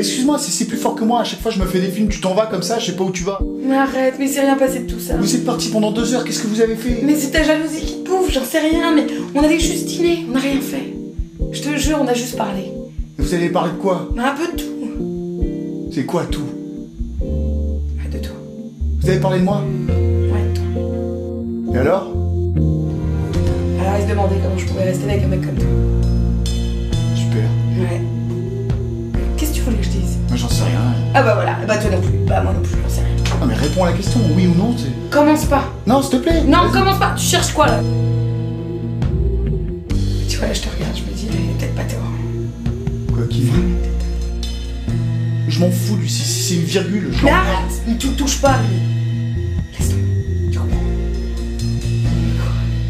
excuse-moi, c'est c'est plus fort que moi. À chaque fois, je me fais des films, tu t'en vas comme ça, je sais pas où tu vas. Mais arrête, mais c'est rien passé de tout ça. Vous êtes parti pendant deux heures, qu'est-ce que vous avez fait? Mais c'est ta jalousie qui te bouffe, j'en sais rien, mais on avait juste dîné, on n'a rien fait. Je te jure, on a juste parlé. Vous avez parlé de quoi? Mais un peu de tout. C'est quoi tout? Ouais, de toi. Vous avez parlé de moi? Ouais, de toi. Et alors? Alors il se demandait comment je pouvais rester avec un mec comme toi. Super. Ouais. Ah bah voilà, bah toi non plus. Bah moi non plus, j'en sais rien. Non, mais réponds à la question, oui ou non, c'est. Commence pas. Non, s'il te plaît Non, commence pas. Tu cherches quoi là? Tu vois, là je te regarde, je me dis, il est peut-être pas tort. Quoi, qui veut Je m'en fous, lui, c'est une virgule, je Mais arrête Il te touche pas, lui. Laisse tomber. Tu comprends?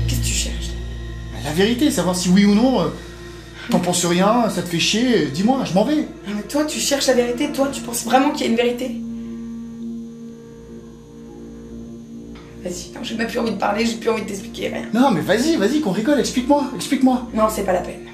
Qu'est-ce que tu cherches La vérité, savoir si oui ou non, euh, t'en penses rien, ça te fait chier, dis-moi, je m'en vais. Non, toi, tu cherches la vérité. Toi, tu penses vraiment qu'il y a une vérité Vas-y, non, j'ai même plus envie de parler, j'ai plus envie de t'expliquer rien. Non, mais vas-y, vas-y, qu'on rigole, explique-moi, explique-moi. Non, c'est pas la peine.